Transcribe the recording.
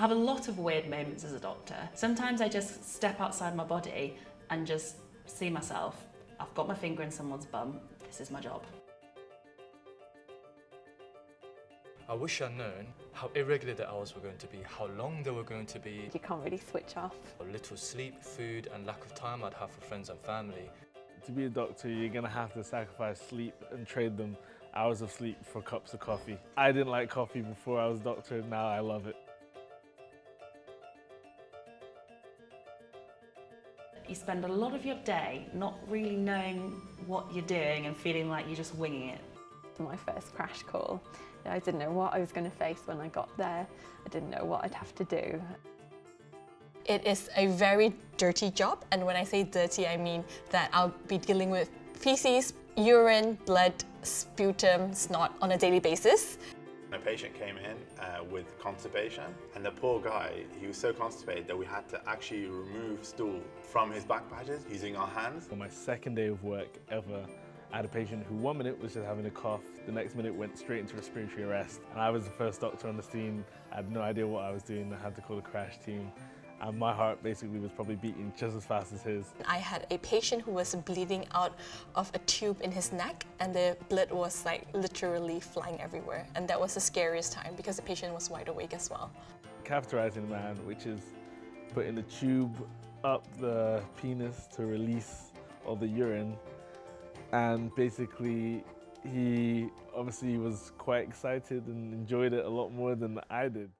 I have a lot of weird moments as a doctor. Sometimes I just step outside my body and just see myself. I've got my finger in someone's bum. This is my job. I wish I'd known how irregular the hours were going to be, how long they were going to be, You can't really switch off. how little sleep, food and lack of time I'd have for friends and family. To be a doctor, you're gonna have to sacrifice sleep and trade them hours of sleep for cups of coffee. I didn't like coffee before I was a doctor, now I love it. You spend a lot of your day not really knowing what you're doing and feeling like you're just winging it. My first crash call, I didn't know what I was going to face when I got there. I didn't know what I'd have to do. It is a very dirty job, and when I say dirty, I mean that I'll be dealing with feces, urine, blood, sputum, snot on a daily basis. A patient came in uh, with constipation, and the poor guy, he was so constipated that we had to actually remove stool from his back passage using our hands. On my second day of work ever, I had a patient who one minute was just having a cough, the next minute went straight into respiratory arrest. And I was the first doctor on the scene. I had no idea what I was doing. I had to call the crash team. And my heart basically was probably beating just as fast as his. I had a patient who was bleeding out of a tube in his neck, and the blood was like literally flying everywhere. And that was the scariest time because the patient was wide awake as well. Catheterizing man, which is putting the tube up the penis to release all the urine. And basically, he obviously was quite excited and enjoyed it a lot more than I did.